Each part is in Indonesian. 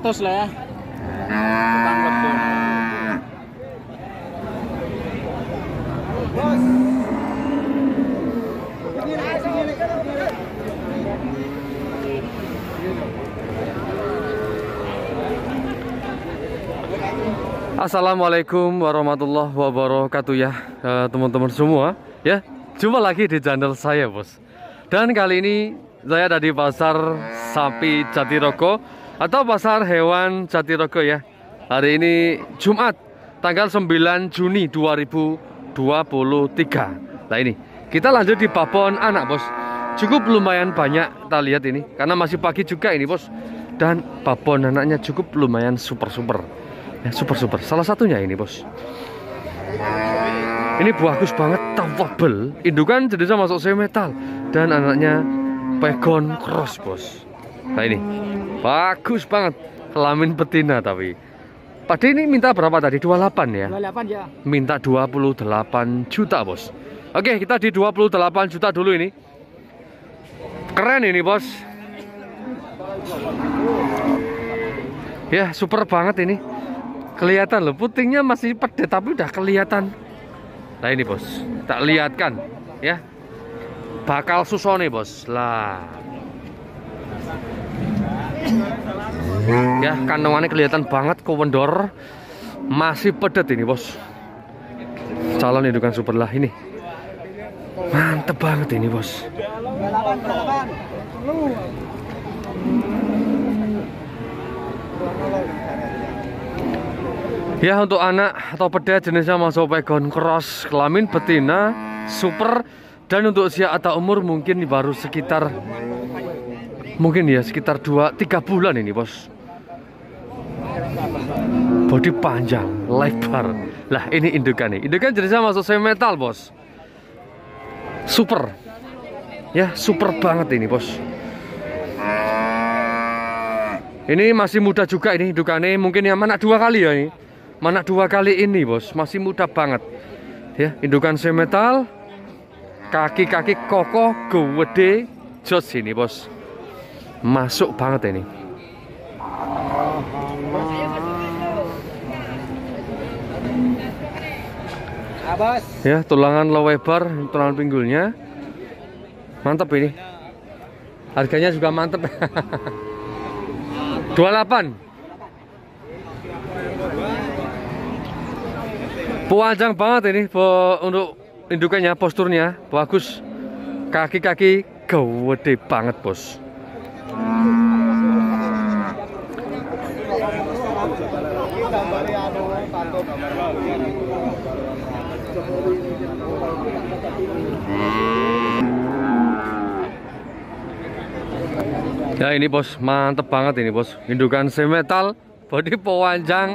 200 lah ya. Ah. Assalamualaikum warahmatullahi wabarakatuh ya eh, teman-teman semua ya. Jumpa lagi di channel saya bos. Dan kali ini saya ada di pasar sapi Jatiroko atau pasar hewan Jatirogo ya. Hari ini Jumat tanggal 9 Juni 2023 nah ini kita lanjut di babon anak bos. Cukup lumayan banyak kita lihat ini karena masih pagi juga ini bos. Dan babon anaknya cukup lumayan super super ya super super salah satunya ini bos. Ini bagus banget tawabel. Indukan jenisnya masuk metal. Dan anaknya pegon cross bos nah ini. Bagus banget. Kelamin betina tapi. Pak ini minta berapa tadi? 28 ya? 28 ya. Minta 28 juta bos. Oke kita di 28 juta dulu ini. Keren ini bos. Ya super banget ini. Kelihatan loh putingnya masih pedet tapi udah kelihatan. Nah ini bos. Tak lihatkan ya. Bakal susone bos. Lah ya kandungannya kelihatan banget kewendor. Masih pedet ini bos. Calon indukan super lah ini. Mantep banget ini bos. Ya untuk anak atau peda jenisnya masuk pegon cross kelamin betina super dan untuk usia atau umur mungkin baru sekitar mungkin ya sekitar 2 3 bulan ini bos. Body panjang lebar. Lah ini indukan nih. Indukan jenisnya masuk semi metal bos. Super. Ya super banget ini bos. Ini masih muda juga ini indukannya mungkin yang mana dua kali ya ini. Mana dua kali ini bos. Masih muda banget. Ya indukan semetal kaki-kaki kokoh gede jos ini bos masuk banget ini. Ya tulangan lebar tulangan pinggulnya. Mantap ini. Harganya juga mantap 28 Puanjang banget ini untuk indukannya, posturnya. Bagus. Kaki-kaki gede banget, Bos. Ya ini bos, mantep banget ini bos. Indukan semetal, body pewanjang.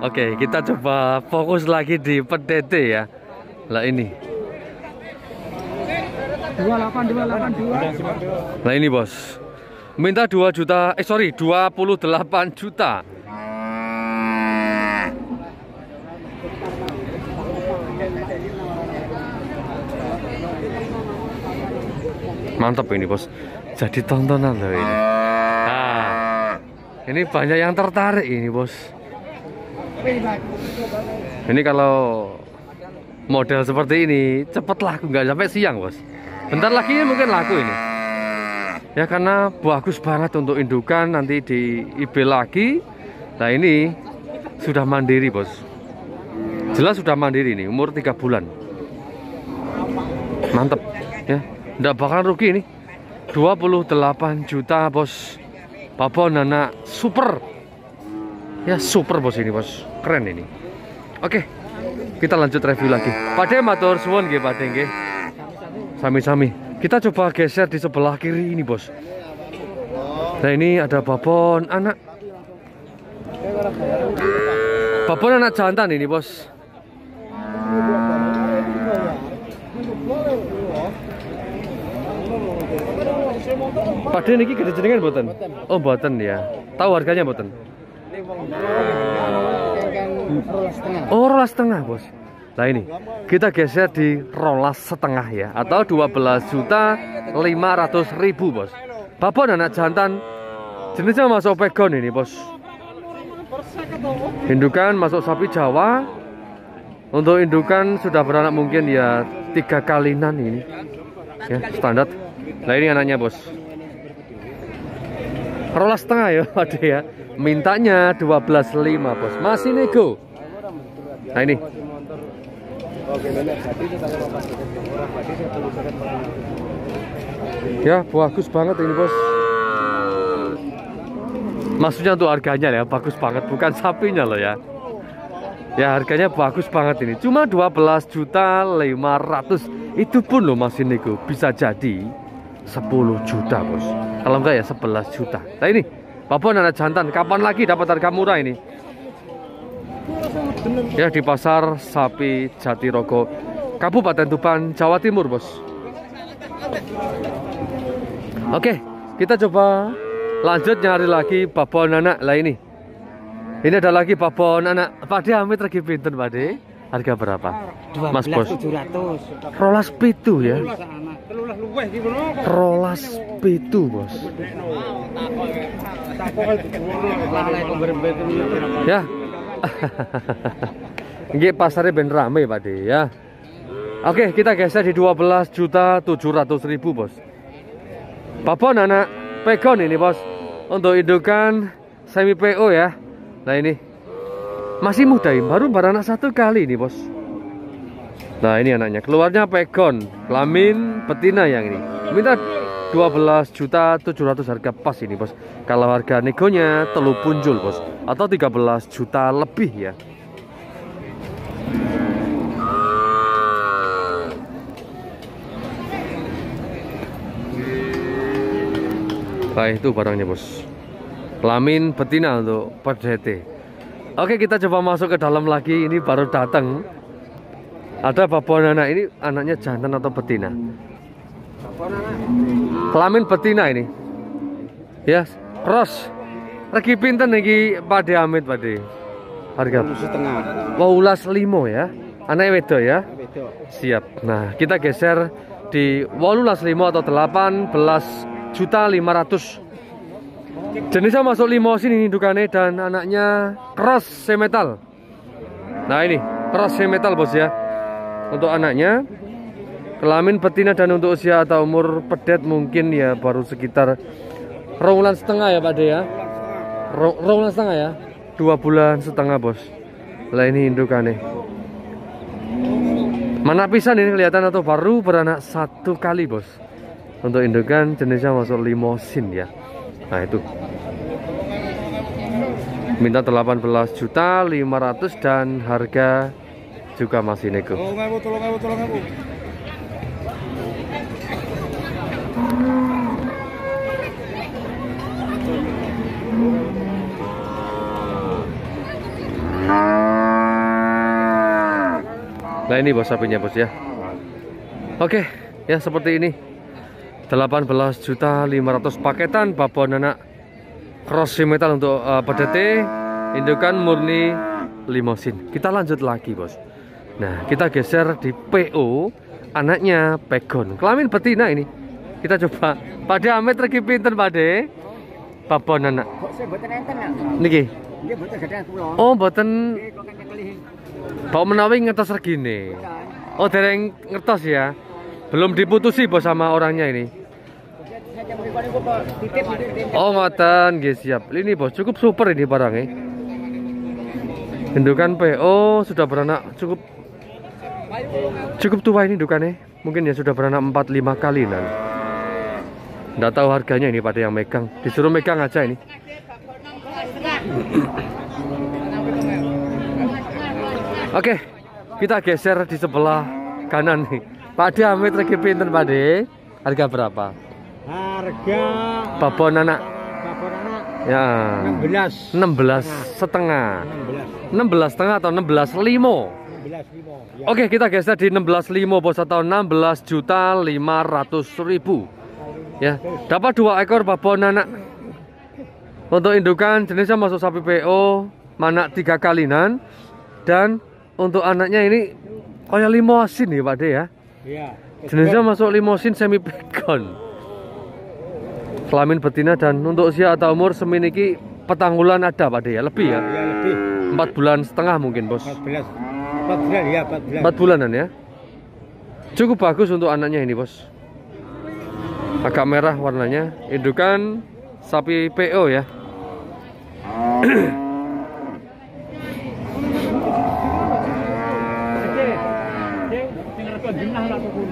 Oke, kita coba fokus lagi di PDT ya. Lah ini. 28 28 Nah ini bos. Minta 2 juta, eh sorry 28 juta. Mantap ini bos. Jadi tontonan loh ini. Nah, ini banyak yang tertarik ini bos. Ini kalau model seperti ini cepet laku nggak sampai siang bos. Bentar lagi mungkin laku ini. Ya karena bagus banget untuk indukan nanti di IB lagi. Nah ini sudah mandiri bos. Jelas sudah mandiri nih umur 3 bulan. Mantep ya. Nggak bakal rugi ini. 28 juta bos. Babon anak super. Ya super bos ini bos. Keren ini. Oke. Kita lanjut review lagi. Pade matur suwun nggih Pade nggih. Sami-sami. Kita coba geser di sebelah kiri ini, Bos. Nah, ini ada babon anak. Babon anak jantan ini, Bos. Pade niki gede jenengan mboten? Oh, mboten ya. Tahu harganya mboten? Oh, rolas setengah, Bos. Nah ini kita geser di rolas setengah ya atau 12 juta 500 ribu bos. Babon anak jantan jenisnya masuk pegon ini bos. Indukan masuk sapi Jawa. Untuk indukan sudah beranak mungkin ya tiga kalinan ini ya standar. Nah ini anaknya bos. Rolas setengah ya ada ya. Mintanya 12.5 bos. Masih nego. Nah ini Ya, bagus banget ini, Bos. Maksudnya untuk harganya ya, bagus banget, bukan sapinya loh ya. Ya, harganya bagus banget ini. Cuma 12 juta 500. Itu pun loh masih nego bisa jadi 10 juta, Bos. Kalau enggak ya 11 juta. Nah ini, Papua anak jantan, kapan lagi dapat harga murah ini? Ya di pasar sapi Jatirogo Kabupaten Tuban Jawa Timur bos. Oke kita coba lanjut nyari lagi babon anak lah ini ini ada lagi babon anak Pak Amit lagi Pak harga berapa? Mas bos. 700 rolas pitu ya rolas pitu bos ya Ini pasarnya ben rame Pak De ya. Oke, kita geser di 12 juta 700 ribu bos. Babon anak pegon ini bos. Untuk indukan semi PO ya. Nah ini masih muda baru beranak satu kali ini bos. Nah ini anaknya, keluarnya pegon, kelamin betina yang ini. Minta 12 juta 700 harga pas ini bos. Kalau harga negonya telu punjul bos. Atau 13 juta lebih ya. Baik itu barangnya bos. Kelamin betina untuk perdete oke kita coba masuk ke dalam lagi. Ini baru datang ada babon anak ini anaknya jantan atau betina Kelamin betina ini. Ya, cross. Lagi pinten iki Pade Amit Pade? Harga setengah. Waulas limo ya. Anaknya wedo ya. Wedo. Siap. Nah, kita geser di wolulas limo atau 18 juta 500 jenisnya masuk limo sini indukannya dan anaknya cross semetal nah ini cross semetal bos ya untuk anaknya Kelamin betina dan untuk usia atau umur pedet mungkin ya baru sekitar rongulan setengah ya Pak De ya. Rongulan setengah ya. Dua bulan setengah bos. Lah ini indukannya. Mana pisan ini kelihatan atau baru beranak satu kali bos. Untuk indukan jenisnya masuk limosin ya. Nah itu. Minta 18 juta 500 dan harga juga masih nego. Tolong tolong tolong Nah ini bos sapinya bos ya. Oke ya seperti ini. 18 juta 500 paketan babon anak cross metal untuk uh, PDT indukan murni limosin. Kita lanjut lagi bos Nah kita geser di PO anaknya pegon. Kelamin betina ini. Kita coba. Pada amet lagi pinter pada babon anak. Niki? Oh boten Bau menawi ngertos regine. Oh, dereng ngertos ya. Belum diputusi bos sama orangnya ini. Oh, ngoten, nggih siap. Ini bos, cukup super ini barangnya. Indukan PO sudah beranak cukup cukup tua ini indukannya. Mungkin ya sudah beranak 4 5 kali nanti. Nggak tahu harganya ini pada yang megang. Disuruh megang aja ini. Oke, kita geser di sebelah kanan nih. Pak De Amit lagi pinter Pak De. Harga berapa? Harga babon anak. babon anak Ya. 16. 16 setengah. 16 setengah atau 16 limo. 16 limo. Ya. Oke, kita geser di 16 limo bos atau 16 juta 500 ribu. Ya, dapat dua ekor babon anak. Untuk indukan jenisnya masuk sapi PO, mana tiga kalinan dan untuk anaknya ini kayak limosin ya Pak De ya. Iya. Jenisnya masuk limosin semi pegon. Kelamin betina dan untuk usia atau umur seminiki petang bulan ada Pak De ya, lebih ya. Ya lebih. Empat bulan setengah mungkin bos. 14. 4 bulan ya, 4 bulan. Empat bulanan ya. Cukup bagus untuk anaknya ini bos. Agak merah warnanya. Indukan sapi PO ya.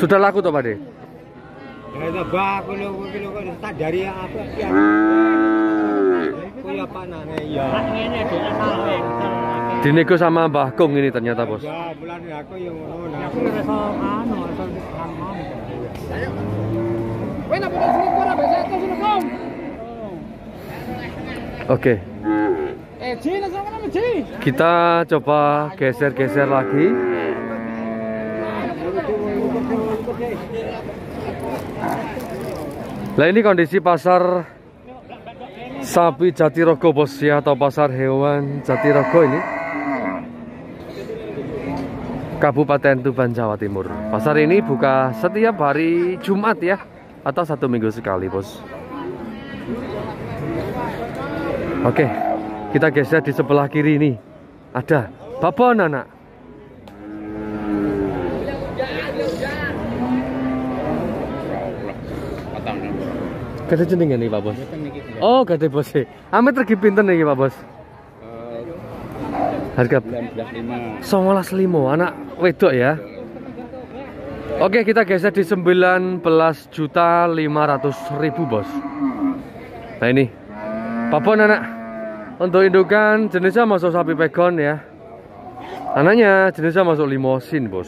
Sudah laku toh Pak De? Ya tak dari apa ya. Kuya panane ya. Ngene. Dinego sama Mbah Kung ini ternyata bos. Ya bulan aku yang ngono. Aku wis anu iso Kowe nak putus selingkuh ora bisa itu selingkuh. Oke, Eh, kita coba geser-geser lagi. Nah ini kondisi pasar sapi Jatirogo bos ya atau pasar hewan Jatirogo ini. Kabupaten Tuban Jawa Timur. Pasar ini buka setiap hari Jumat ya atau satu minggu sekali bos. Oke, kita geser di sebelah kiri ini. Ada babon anak. Gede jenenge nih Pak Bos. Oh, gede bos sih. Amit lagi pinten nih Pak Bos. Harga 19.5. songolas limo anak wedok ya. Oke kita geser di 19 juta 500 ribu bos. Nah ini papon anak untuk indukan jenisnya masuk sapi pegon ya. Anaknya jenisnya masuk limosin bos.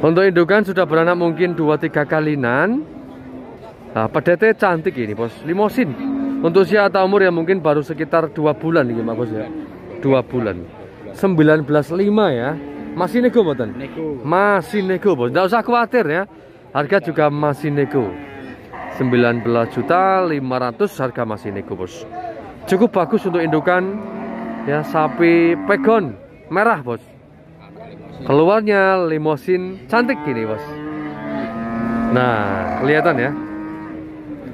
Untuk indukan sudah beranak mungkin 2-3 kalinan. Nah pedete cantik ini bos, limosin. Untuk usia atau umur ya mungkin baru sekitar 2 bulan ini Pak Bos ya. 2 bulan. 19,5 ya. Masih nego mboten? Niku. Masih nego bos, nggak usah khawatir ya. Harga juga masih nego. 19 juta 500 harga masih nego bos. Cukup bagus untuk indukan ya sapi pegon merah bos. Keluarnya limosin cantik gini bos. Nah kelihatan ya.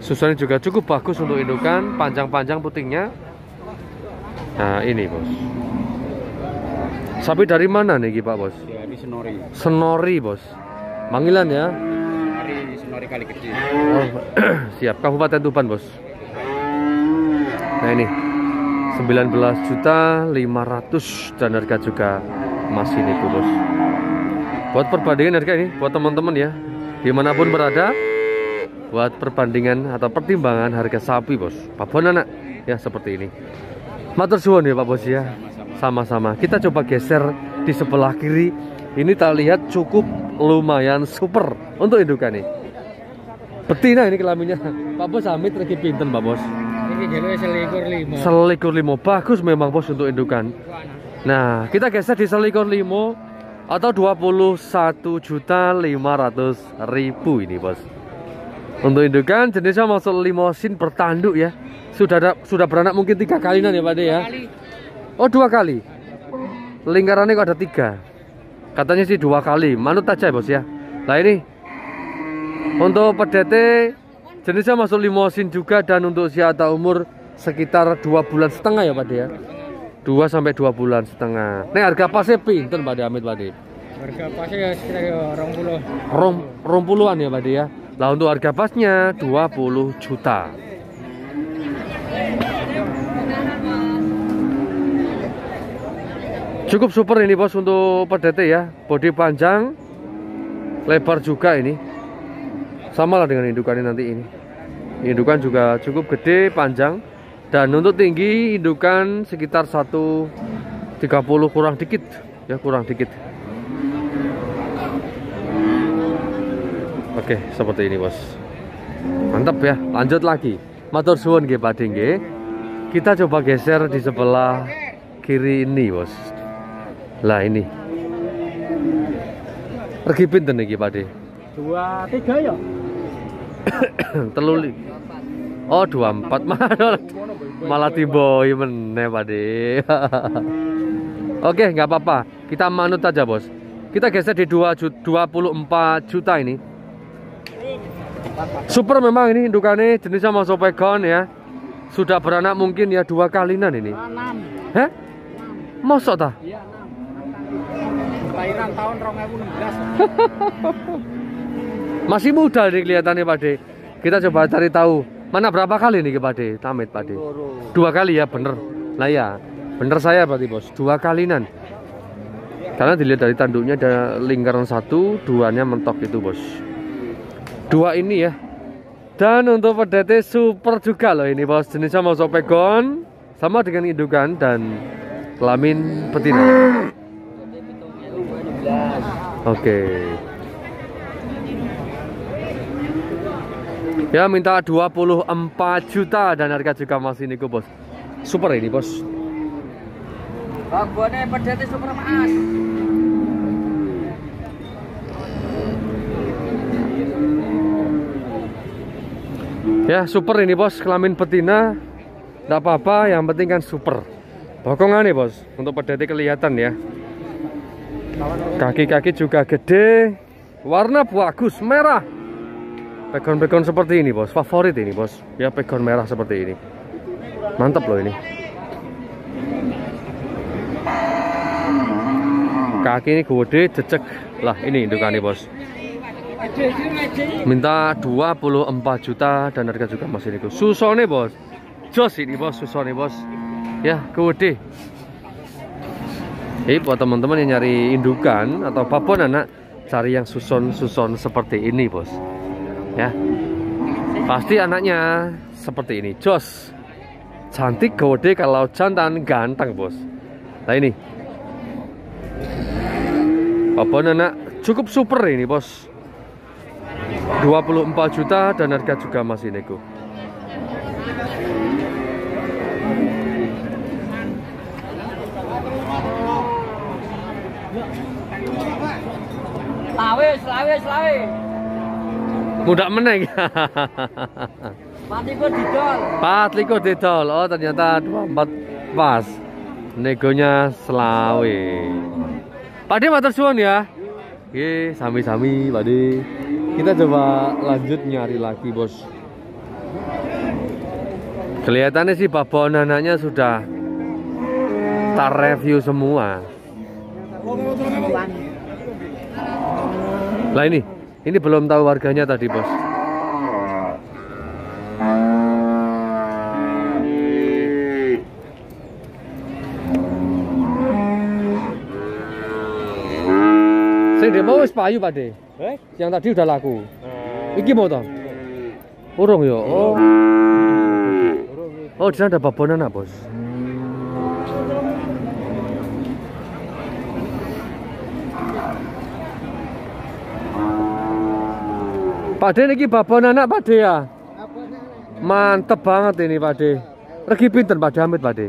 Susunya juga cukup bagus untuk indukan, panjang-panjang putingnya. Nah ini bos. Sapi dari mana nih Pak bos? Ya di Senori. Senori bos. Manggilan ya. Hari Senori kali kecil. Oh, siap. Kabupaten Tuban bos. Nah ini 19 juta 500 dan harga juga masih nego bos. Buat perbandingan harga ini buat teman-teman ya di mana pun berada buat perbandingan atau pertimbangan harga sapi bos. Babon anak ya seperti ini. Matur suwun ya Pak Bos ya. Sama-sama. Kita coba geser di sebelah kiri. Ini tak lihat cukup lumayan super untuk indukan nih. Betina ini kelaminnya. Pak Bos Amit lagi pinten Pak Bos. Ini selikur lima. Selikur limo bagus memang bos untuk indukan. Nah kita geser di selikur limo atau 21 juta 500 ribu ini bos. Untuk indukan jenisnya masuk limosin bertanduk ya. Sudah ada, sudah beranak mungkin tiga kalinan ya Pak De ya. Oh dua kali. Lingkarannya kok ada tiga. Katanya sih dua kali. Manut aja ya bos ya. Nah ini untuk pedete jenisnya masuk limosin juga dan untuk usia atau umur sekitar dua bulan setengah ya Pak De ya. Dua sampai dua bulan setengah. Nih harga pasnya pinten Pak De Amit Pak De. Harga pasnya ya sekitar ya orang puluh. Rom, rom puluhan ya Pak De ya. Lah untuk harga pasnya 20 juta. Cukup super ini bos untuk pedete ya. Bodi panjang, lebar juga ini. Sama lah dengan indukan ini nanti ini. Indukan juga cukup gede, panjang. Dan untuk tinggi indukan sekitar 130 kurang dikit. Ya kurang dikit. Oke, seperti ini, Bos. Mantap ya. Lanjut lagi. Matur suwun nggih Pak nggih. Kita coba geser di sebelah kiri ini, Bos. Lah ini. Regi pinten iki Pak? Dua tiga ya. Teluli. Oh, 24 malah malah timboi meneh Pak. Oke, nggak apa-apa. Kita manut aja bos. Kita geser di 2 ju- 24 juta ini. Super memang ini indukannya jenisnya masuk pegon ya. Sudah beranak mungkin ya dua kalinan ini. Enam. Heh? Mosok ta? Iya enam. Kelahiran tahun 2016. Masih muda nih kelihatannya Pak De. Kita coba cari tahu mana berapa kali nih Pak De? Tamit Pak De. Dua kali ya bener. Nah ya, bener saya berarti bos. Dua kalinan. Karena dilihat dari tanduknya ada lingkaran satu, duanya mentok itu bos. Dua ini ya. Dan untuk pedete super juga loh ini bos. Jenisnya mau pegon sama dengan indukan dan kelamin betina. Oke. Ya minta 24 juta dan harga juga masih niku bos. Super ini bos. Babone pedete super mas. Ya super ini bos kelamin betina. Tidak apa-apa yang penting kan super. Bokongan nih bos untuk pedete kelihatan ya. Kaki-kaki juga gede. Warna bagus merah. Pegon-pegon seperti ini bos favorit ini bos. Ya pegon merah seperti ini. Mantap loh ini. Kaki ini gede cecek. Lah ini indukannya bos. Minta 24 juta dan harga juga masih niku. Susone bos. Jos ini bos, susone bos. Ya, gede. Ini buat teman-teman yang nyari indukan atau apa pun anak cari yang suson-suson seperti ini bos. Ya. Pasti anaknya seperti ini. Jos. Cantik gede kalau jantan ganteng bos. Nah ini. Apa anak cukup super ini bos. 24 juta dan harga juga masih nego. Lawis, lawis, lawis. Mudah meneng. Mati kok didol. Pat liko didol. Oh ternyata 24 pas. Negonya selawe. Pade matur suwun ya. Oke, sami-sami Pade. Kita coba lanjut nyari lagi, Bos. Kelihatannya sih babon anaknya sudah tar review semua. Lah ini, ini belum tahu warganya tadi, Bos. Wis payu, Pak De. Eh? Yang tadi udah laku. Iki mau toh? Urung ya. Oh. Oh, di sana ada babon anak, Bos. Pak De niki babon anak Pak De ya. Mantep banget ini Pak De. Regi pinten Pak De Amit Pak De?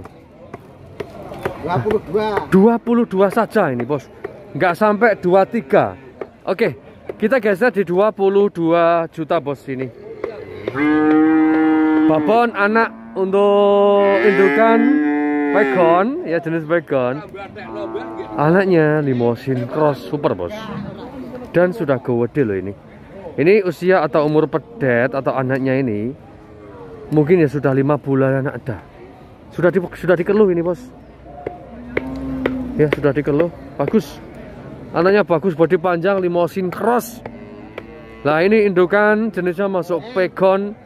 22. 22 saja ini bos nggak sampai 23 oke kita geser di 22 juta bos ini. Babon anak untuk indukan pegon ya jenis pegon anaknya limosin cross super bos. Dan sudah gede loh ini. Ini usia atau umur pedet atau anaknya ini mungkin ya sudah lima bulan anak ada. Sudah di, sudah dikeluh ini bos. Ya sudah dikeluh, bagus. Anaknya bagus, body panjang, limosin cross. Nah ini indukan jenisnya masuk pegon,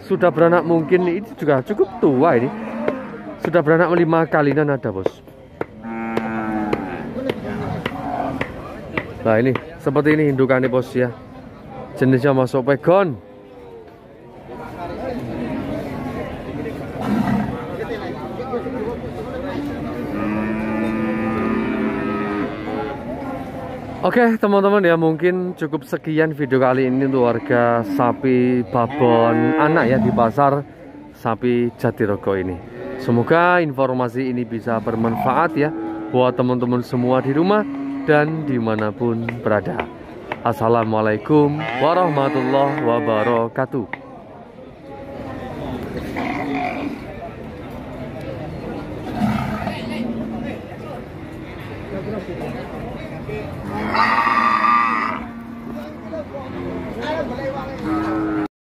sudah beranak mungkin ini juga cukup tua ini. Sudah beranak lima kalinan ada bos. Nah ini seperti ini indukannya bos ya. Jenisnya masuk pegon. Oke teman-teman ya mungkin cukup sekian video kali ini untuk warga sapi babon anak ya di pasar sapi Jatirogo ini. Semoga informasi ini bisa bermanfaat ya buat teman-teman semua di rumah dan di mana pun berada. Assalamualaikum warahmatullahi wabarakatuh.